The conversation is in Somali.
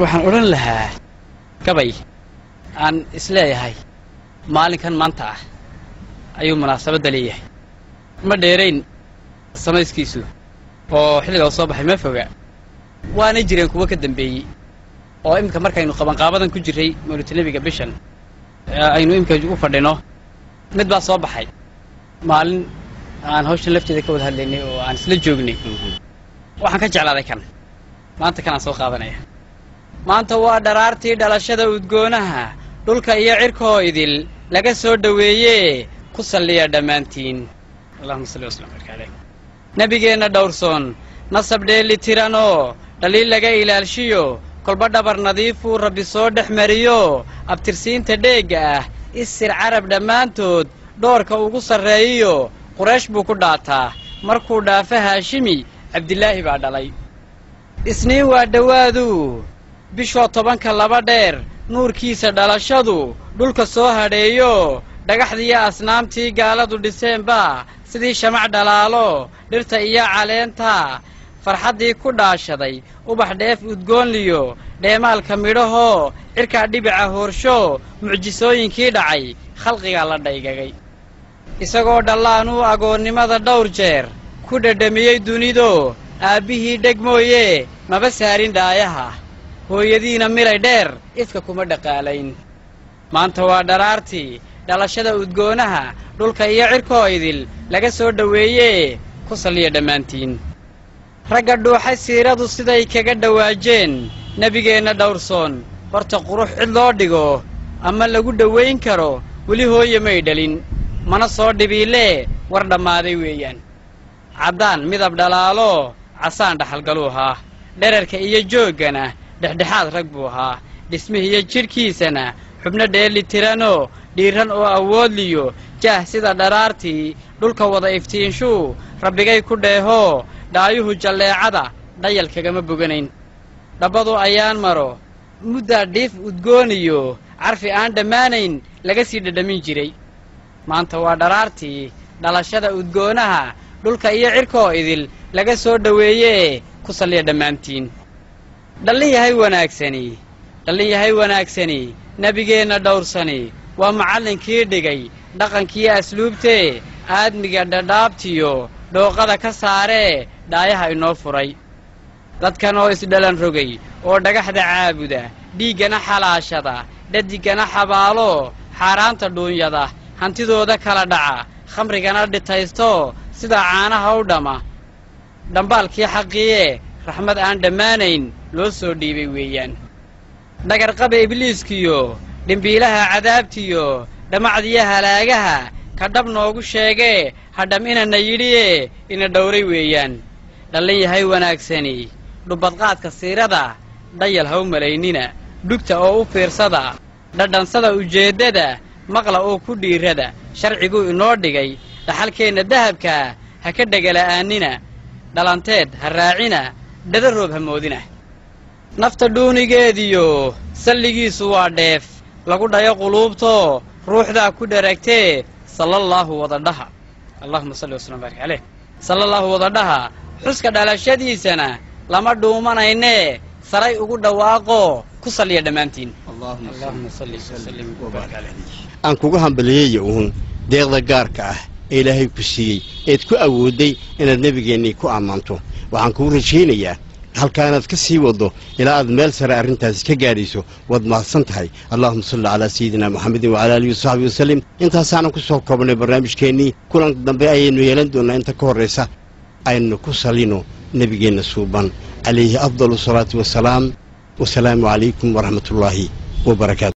waxaan odhan lahaa gabay aan isleeyahay maalinkan maanta ah ayuu munaasabadda leeyahay ma dheerayn samayskiisu oo xilliga u soo baxay ma foga waana jireen kuwo ka dambeeyey oo iminka markaynu qabanqaabadan ku jirray mawlidnebiga bishan aynu iminka u fadhino mid baa soo baxay maalin aan hawshan lafteeda ka wada hadlaynay oo aan isla joognay waxaan ka jeclaaday kan maanta kanaan soo qaadanaya maanta waa dharaartii dhalashada udgoonaha. Dhulka iyo cirkoo idil laga soo dhoweeyee ku salliya dhammaantiin. Nebigeenna dhowrsoon nasab dheeli tiranoo dhaliil laga ilaalshiyo kolba dhabar nadiifuu rabbi soo dhex mariyo abtirsiinta dheegga ah isir carab dhammaantood dhoorka ugu sarreeyiyo quraysh buu ku dhaataa. Markuu dhaafo haashimi cabdilaahi baa dhalay. Isniin waa dhowaaduu bishoo tobanka laba dheer nuurkiisa dhalashadu dhulka soo hadheeyo dhagaxdiiyo asnaamtii gaaladu dhiseenbaa sidii shamac dhalaalo dhirta iyo caleenta farxaddii ku dhaashaday ubax dheef udgoonliyo dheemaalka midhahoo cirkaa dhibica hoorsho mucjisooyinkii dhacay khalqigaa la dhaygagay. Isagoo dhallaanuu agoonnimada dhowr jeer ku dhadhamiyey dunido aabbihii dheg mooye maba saarin dhaayaha hooyadiina milay dheer ifka kuma dhaqaalayn. Maanta waa dharaartii dhalashada udgoonaha dhulka iyo cirkoo idil laga soo dhoweeyee ku salliya dhammaantiin. Ragga dhuuxay siiradu siday kaga dhowaajeen nebigeenna dhowrsoon horta qurux cid loo dhigo ama lagu dhowayn karo weli hooye may dhalin. Mana soo dhibiilee war dhammaaday weeyaan. Caddaan midab dhalaalo casaan dhaxalgaluu ahaa. Dherarka iyo jooggana dhexdhexaad rag buu ahaa. Dhismihiiyo jidhkiisana xubno dheeli tiranoo dhiiran oo awoodliyo jaah sida dharaartii dhulka wada iftiinshuu rabbigay ku dheehoo dhaayuhu jalleecada dhayal kagama boganayn. Dhabbadu ayaan maro muddaa dhiif udgooniyo carfi aan dhammaanayn laga sii dhadhamin jiray. Maanta waa dharaartii dhalashada udgoonaha dhulka iyo cirkoo idil laga soo dhoweeyee ku salliya dhammaantiin dhallin yahay wanaagsani. Dhallin yahay wanaagsani. Nebigeenna dhowrsani. Waa macallinkii dhigay. Dhaqankii asluubtee aadmiga dhadhaabtiyo. Dhooqada ka saaree dhaayaha inoo furay. Dadkan oo isdhalan rogay. Oo dhagaxda caabuda. Dhiiggana xalaashada. Dhadiggana xabaalo. Xaaraanta dhuunyada. Hantidooda kala dhaca. Khamrigana dhitaysto. Sida caanaha u dhamma dhambaalkii xaqiiye raxmad aan dhammaanayn loo soo dhiibay weeyaan. Dhagarqaba ibliiskiyo dhimbiilaha cadaabtiyo dhammacdiyo halaagaha ka dhab noogu sheegee hadham inana yidhiye ina dhowray weeyaan. Dhallin yahay wanaagsani dhubbadqaadka siirada dhayal ha u malaynina dhugta oo u fiirsada dhadhansada ujeeddada maqla oo ku dhiirada sharciguu inoo dhigay dhaxalkeenna dahabkaa ha ka dhegala'aanina dhalanteed ha raacina dhada roob ha moodina. Nafta dhuunigeediyo salligiisu waa dheef. Lagu dhayo quluubtoo ruuxdaa ku dharagtee salallaahu wadadhaha allahuma salli wasalam baarik caleyh salallaahu wadadhaha xuska dhalashadiisana lama dhuumanaynee saray ugu dhawaaqoo ku salliya dhammaantiin. Aan kugu hambaliyeeya uun deeqda gaarka ah ee ilaahay ku siiyey eed ku awoodday inaad nebigeennii ku ammaanto waxaan kuu rajaynayaa halkaanaad ka sii waddo ilaa aad meel sare arrintaasi ka gaadhayso waad mahadsan tahay. Allahuma salli calaa sayidina moxamedin wacala alihi wasaxbi wasalim intaasaanan ku soo koobnay barnaamijkeennii kulan dambe ayaynu yeelan doonnaa inta ka horraysa aynu ku salino nebigeenna suuban. Calayhi afdalu salaatu wasalaam wasalaamu calaykum waraxmatullaahi wabarakaatu